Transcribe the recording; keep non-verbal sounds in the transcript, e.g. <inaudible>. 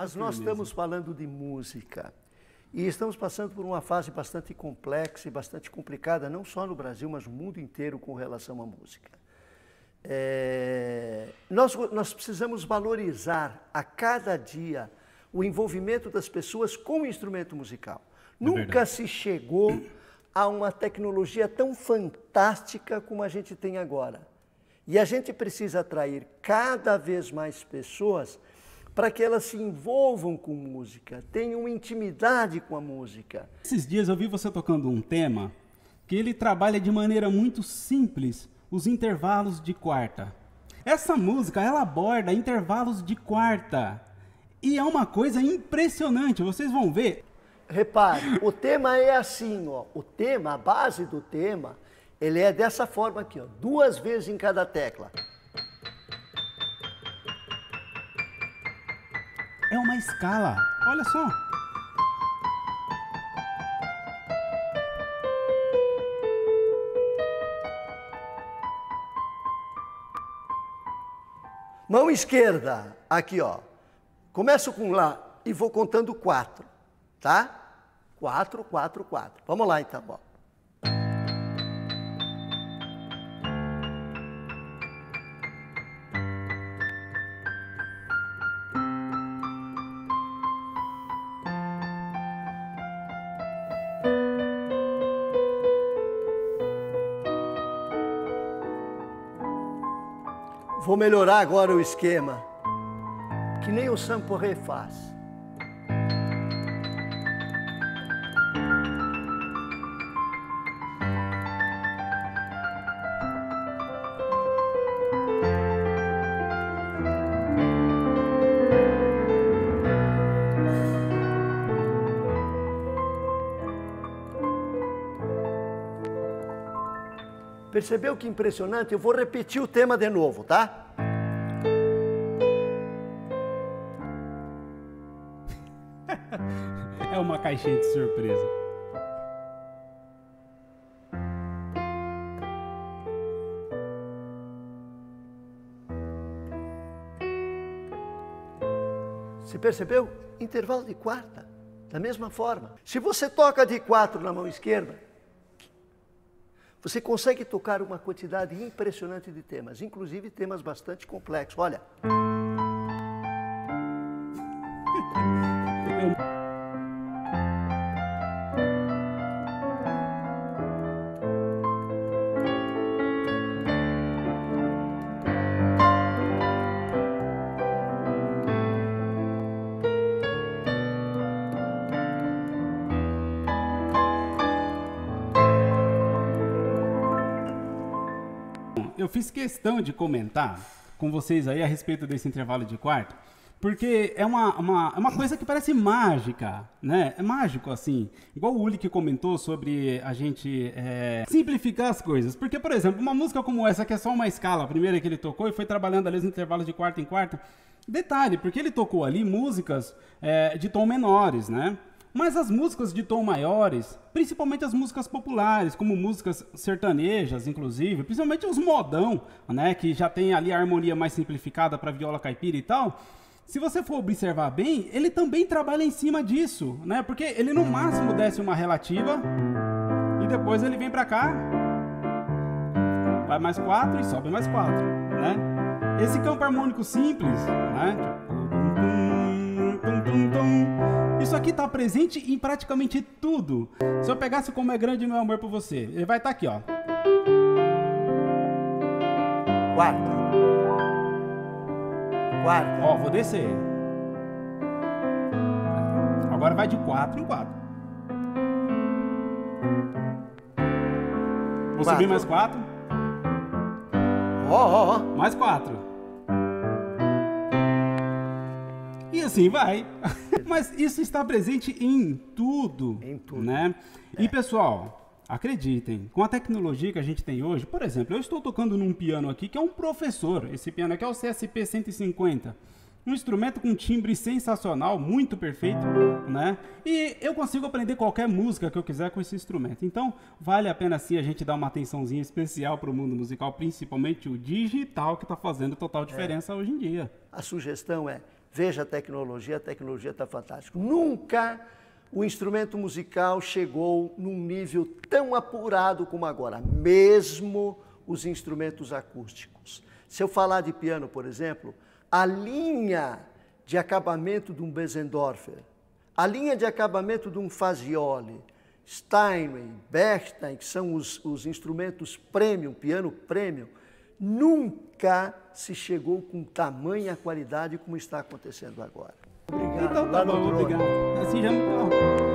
Mas nós estamos falando de música. E estamos passando por uma fase bastante complexa e bastante complicada, não só no Brasil, mas no mundo inteiro com relação à música. É, nós, nós precisamos valorizar a cada dia o envolvimento das pessoas com o instrumento musical. Nunca verdade. se chegou a uma tecnologia tão fantástica como a gente tem agora. E a gente precisa atrair cada vez mais pessoas para que elas se envolvam com música, tenham intimidade com a música. Esses dias eu vi você tocando um tema que ele trabalha de maneira muito simples os intervalos de quarta. Essa música ela aborda intervalos de quarta e é uma coisa impressionante. Vocês vão ver. Repare, o tema é assim, ó. O tema, a base do tema, ele é dessa forma aqui, ó, duas vezes em cada tecla. É uma escala. Olha só. Mão esquerda, aqui, ó. Começo com lá e vou contando quatro, tá? Quatro, quatro, quatro. Vamos lá então, ó. Vou melhorar agora o esquema, que nem o Samporé faz. Percebeu que impressionante? Eu vou repetir o tema de novo, tá? <laughs> É uma caixinha de surpresa. Você percebeu? Intervalo de quarta, da mesma forma. Se você toca de quatro na mão esquerda, você consegue tocar uma quantidade impressionante de temas, inclusive temas bastante complexos. Olha, <laughs> Eu- fiz questão de comentar com vocês aí a respeito desse intervalo de quarto, porque é uma, uma, é uma coisa que parece mágica, né? É mágico, assim. Igual o Uli que comentou sobre a gente é, simplificar as coisas. Porque, por exemplo, uma música como essa, que é só uma escala, a primeira que ele tocou e foi trabalhando ali os intervalos de quarta em quarta. Detalhe, porque ele tocou ali músicas é, de tom menores, né? Mas as músicas de tom maiores, principalmente as músicas populares, como músicas sertanejas, inclusive, principalmente os modão, né, que já tem ali a harmonia mais simplificada para viola caipira e tal. Se você for observar bem, ele também trabalha em cima disso, né? Porque ele no máximo desce uma relativa e depois ele vem para cá, vai mais quatro e sobe mais quatro, né? Esse campo harmônico simples, né? Tipo, tum, tum, tum. Isso aqui tá presente em praticamente tudo. Se eu pegasse como é grande meu amor por você, ele vai estar aqui, ó. quarta. Quarta. Ó, vou descer. Agora vai de quatro em quatro. Vou Quatro. subir mais quatro, Ó, ó, ó. mais quatro. E assim vai. <laughs> Mas isso está presente em tudo. Em tudo. Né? E pessoal, acreditem, com a tecnologia que a gente tem hoje, por exemplo, eu estou tocando num piano aqui que é um professor. Esse piano aqui é o CSP 150. Um instrumento com timbre sensacional, muito perfeito, né? E eu consigo aprender qualquer música que eu quiser com esse instrumento. Então, vale a pena sim a gente dar uma atençãozinha especial para o mundo musical, principalmente o digital, que está fazendo total diferença hoje em dia. A sugestão é Veja a tecnologia, a tecnologia está fantástica. Nunca o instrumento musical chegou num nível tão apurado como agora, mesmo os instrumentos acústicos. Se eu falar de piano, por exemplo, a linha de acabamento de um Besendorfer, a linha de acabamento de um Fagioli, Steinway, Bechstein, que são os, os instrumentos premium, piano premium, nunca se chegou com tamanha qualidade como está acontecendo agora. Obrigado. Então tá bom, obrigado. Assim já não